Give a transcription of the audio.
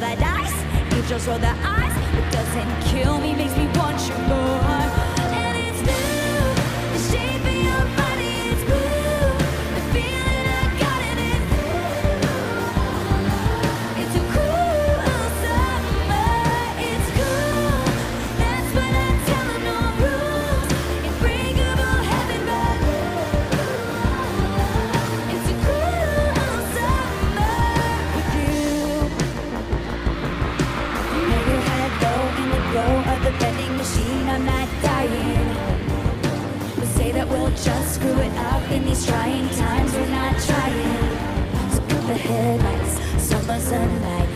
roll the dice, you just roll the eyes. It doesn't kill me, makes me want you more. We'll just screw it up in these trying times. We're not trying. So cut the headlights, summer sunlight.